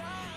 time.